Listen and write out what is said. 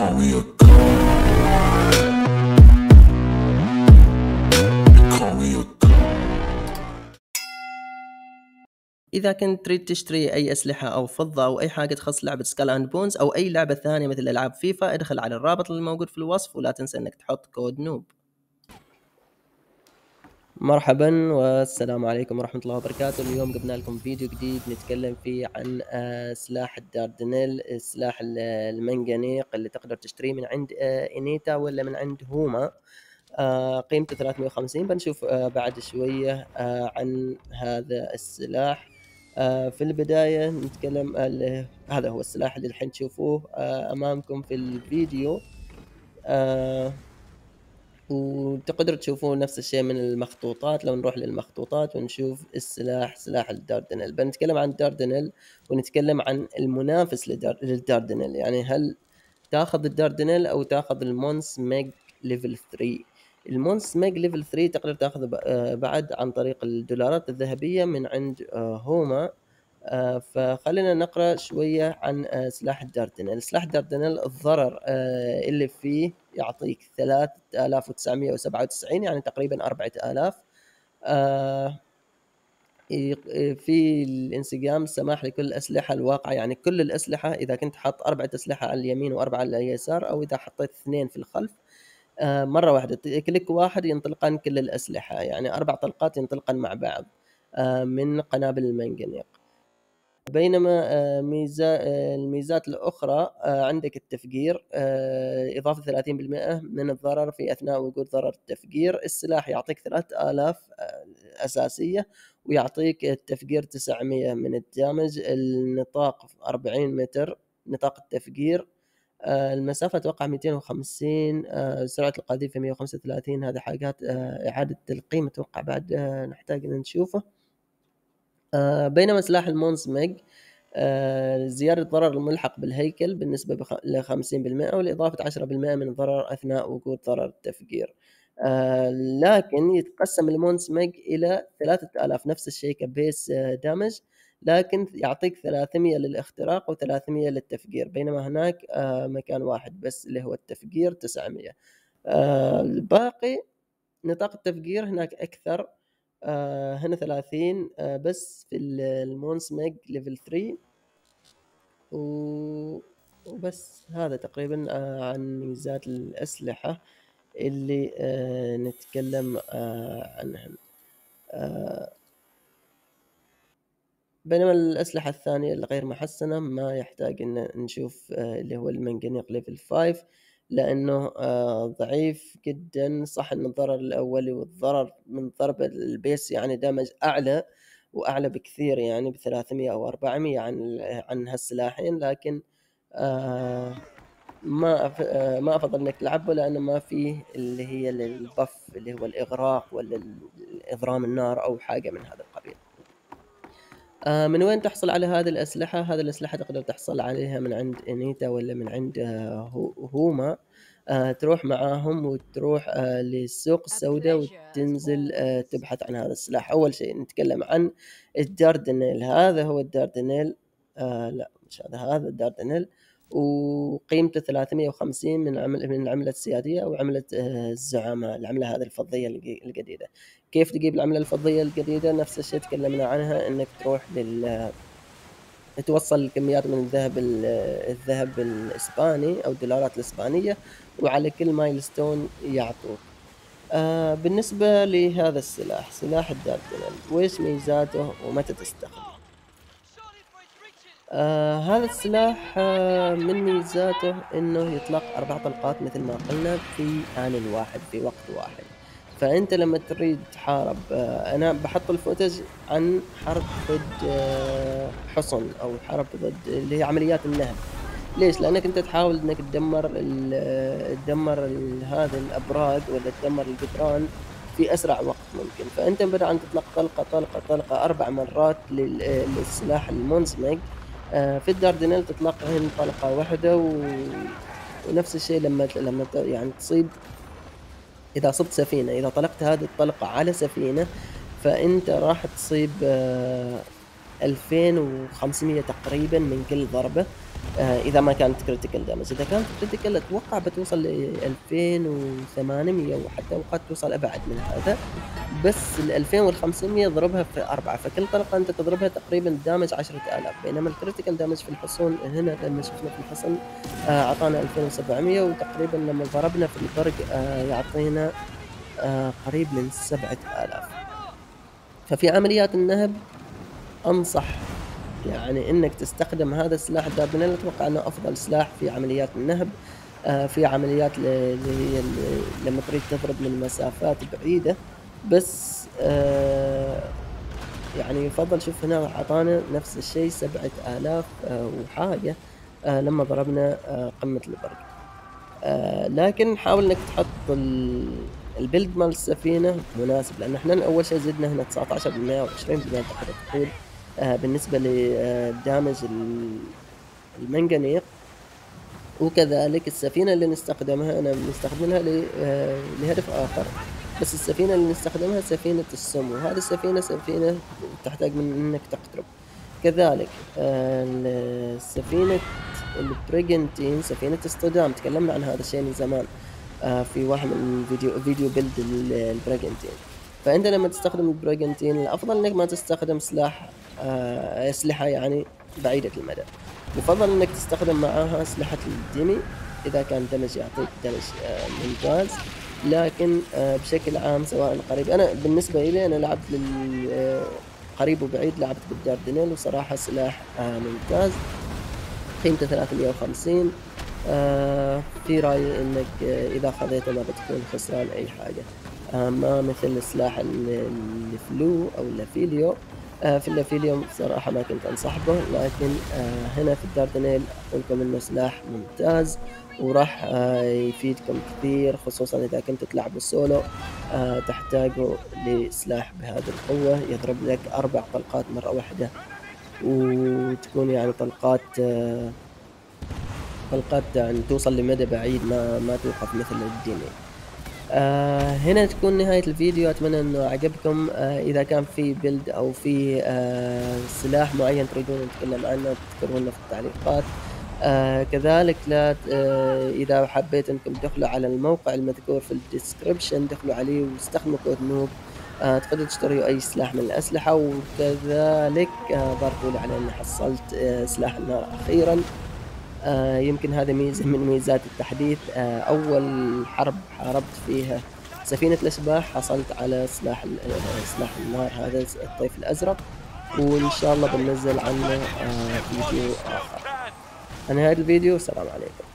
call me a. إذا كنت تريد تشتري أي أسلحة أو فضة أو أي حاجة تخص لعبة Skull and Bones أو أي لعبة ثانية مثل ألعاب فيفا ادخل على الرابط اللي موجود في الوصف ولا تنسى إنك تحط كود نوب مرحبا والسلام عليكم ورحمة الله وبركاته. اليوم جبنا لكم فيديو جديد نتكلم فيه عن آه، سلاح الداردنيل سلاح ال- المنجنيق اللي تقدر تشتريه من عند آه، إنيتا ولا من عند هوما. آه، قيمته 350 بنشوف بعد شوية عن هذا السلاح. في البداية نتكلم هذا هو السلاح اللي الحين تشوفوه أمامكم في الفيديو. وتقدروا تشوفون نفس الشيء من المخطوطات لو نروح للمخطوطات ونشوف السلاح سلاح الداردنيل. بنتكلم عن الداردنيل ونتكلم عن المنافس للدار- للداردنيل. يعني هل تاخذ الداردنيل أو تاخذ ال Mons Meg level 3 ال Mons Meg level 3 تقدر تاخذه آه، بعد عن طريق الدولارات الذهبية من عند آه، هوما. آه، فخلينا نقرأ شوية عن سلاح الداردنيل. سلاح الداردنيل الضرر اللي فيه يعطيك 3997 يعني تقريبا 4000 آه، في الانسجام السماح لكل الأسلحة الواقعة يعني كل الأسلحة إذا كنت حاط أربعة أسلحة على اليمين وأربعة على اليسار أو إذا حطيت اثنين في الخلف آه، مرة واحدة كليك واحد ينطلقان كل الأسلحة يعني أربع طلقات ينطلقان مع بعض آه، من قنابل المنجنيق بينما آه، ميزة آه، الميزات الأخرى آه، عندك التفجير إضافة 30% من الضرر في أثناء وجود ضرر التفجير. السلاح يعطيك 3000 آه، أساسية ويعطيك التفجير 900 من الدامج. النطاق 40 متر نطاق التفجير المسافة أتوقع 250 آه، سرعة القذيفة 135 هذه حاجات إعادة تلقيم أتوقع بعد نحتاج إن نشوفه. بينما سلاح المونز ميج آه، زيادة الضرر الملحق بالهيكل بالنسبة ل 50% والإضافة 10% من الضرر أثناء وجود ضرر التفجير آه، لكن يتقسم المونس ميج إلى 3000 نفس الشيء ك base آه، damage لكن يعطيك 300 للاختراق و300 للتفجير بينما هناك آه، مكان واحد بس اللي هو التفجير 900 آه، الباقي نطاق التفجير هناك أكثر آه هنا 30 آه بس في ال- المونس ميج level 3 و... وبس هذا تقريبا آه عن ميزات الأسلحة اللي آه نتكلم آه عنها. آه بينما الأسلحة الثانية الغير محسنة ما يحتاج إن نشوف آه اللي هو المنجنيق level 5 لأنه آه ضعيف جدا صح إن الضرر الأولي والضرر من ضرب ال base يعني damage أعلى وأعلى بكثير يعني ب 300 أو 400 عن عن هالسلاحين لكن آه ما. آه، ما أفضل إنك تلعبه لأنه ما فيه اللي هي البف اللي هو الإغراق ولا إضرام النار أو حاجة من هذا القبيل. آه، من وين تحصل على هذه الأسلحة؟ هذه الأسلحة تقدر تحصل عليها من عند إنيتا ولا من عند آه، هو- هوما. آه، تروح معاهم وتروح للسوق السوداء وتنزل تبحث عن هذا السلاح. أول شيء نتكلم عن الداردنيل. هذا هو الداردنيل. لا مش هذا هذا الداردنيل. وقيمته 350 من عمل من العملة السيادية أو عملة آه، الزعماء العملة هذه الفضية الج- الجديدة. كيف تجيب العملة الفضية الجديدة؟ نفس الشيء تكلمنا عنها إنك تروح لل توصل كميات من الذهب ال- الذهب الإسباني أو الدولارات الإسبانية وعلى كل مايلستون يعطوك. آه بالنسبة لهذا السلاح سلاح الداردنل ويش ميزاته ومتى تستخدمه؟ آه هذا السلاح آه من ميزاته إنه يطلق أربع طلقات مثل ما قلنا في آن واحد في وقت واحد. فأنت لما تريد تحارب آه أنا بحط الفوتج عن حرب ضد آه حصن أو حرب ضد اللي هي عمليات النهب. ليش؟ لأنك أنت تحاول إنك تدمر ال- تدمر هذا الابراج ولا تدمر الجدران في أسرع وقت ممكن. فأنت بدل عن تطلق طلقة طلقة طلقة أربع مرات لل- للسلاح المونزمج آه، في الداردنيل تطلقهن طلقه واحدة و... ونفس الشيء لما لما يعني تصيب إذا صبت سفينة. إذا طلقت هذه الطلقة على سفينة فأنت راح تصيب آه، 2500 تقريبا من كل ضربة آه، إذا ما كانت critical damage إذا كانت critical أتوقع بتوصل ل 2800 وحتى اوقات توصل أبعد من هذا. بس ال 2500 ضربها في أربعة فكل طلقة أنت تضربها تقريبا damage 10000 بينما ال critical damage في الحصون هنا لما شفنا في الحصن آه، أعطانا 2700 وتقريبا لما ضربنا في البرق آه، يعطينا آه، قريب من 7000 ففي عمليات النهب أنصح يعني إنك تستخدم هذا السلاح الداربنيل أتوقع إنه أفضل سلاح في عمليات النهب. في عمليات اللي هي لما تريد تضرب من مسافات بعيدة. بس آه، يعني يفضل شوف هنا أعطانا نفس الشيء سبعة آلاف آه، وحاجة آه، لما ضربنا قمة البرق. آه، لكن حاول إنك تحط ال- البيلد مال السفينة مناسب لأن إحنا أول شيء زدنا هنا 19% و20% تقدر تقول آه، بالنسبة ل damage المنجنيق وكذلك السفينة اللي نستخدمها أنا بنستخدمها لهدف آخر. بس السفينة اللي نستخدمها سفينة السم وهذه السفينة سفينة تحتاج من إنك تقترب. كذلك ال- سفينة البريجنتين سفينة اصطدام تكلمنا عن هذا الشيء من زمان آه، في واحد من فيديو فيديو build ال- البريجنتين فأنت لما تستخدم البريجنتين الأفضل إنك ما تستخدم سلاح آه، أسلحة يعني بعيدة المدى. يفضل إنك تستخدم معاها أسلحة الديمي إذا كان damage يعطيك damage آه، ممتاز. لكن آه، بشكل عام سواء قريب. أنا بالنسبة لي أنا لعبت آه، قريب وبعيد لعبت بالداردنيل وصراحة سلاح آه، ممتاز. قيمته 350 آه في رأيي إنك إذا خذيته ما بتكون خسران أي حاجة. آه ما مثل سلاح ال- الفلو أو اللافيليو آه في اللافيليو بصراحة ما كنت انصح به لكن آه هنا في الداردنيل أقول لكم إنه سلاح ممتاز وراح آه يفيدكم كثير خصوصا إذا كنت تلعب السولو آه تحتاجوا لسلاح بهذه القوة يضرب لك أربع طلقات مرة واحدة وتكون يعني طلقات آه، طلقات يعني توصل لمدى بعيد ما ما توقف مثل الديمي آه هنا تكون نهاية الفيديو. أتمنى أنه عجبكم. آه إذا كان في build أو في آه سلاح معين تريدون نتكلم عنه تذكروا لنا في التعليقات. آه كذلك لا آه إذا حبيت أنكم تدخلوا على الموقع المذكور في ال description دخلوا عليه واستخدموا كود نوب. آه تقدروا تشتروا أي سلاح من الأسلحة. وكذلك آه باركوا لي على أني حصلت آه سلاح النار أخيرا. يمكن هذا ميزة من ميزات التحديث. آه أول حرب حاربت فيها سفينة الأشباح حصلت على سلاح آه، سلاح النار هذا الطيف الأزرق وإن شاء الله بننزل عنه آه فيديو آخر. أنا هذا الفيديو السلام عليكم.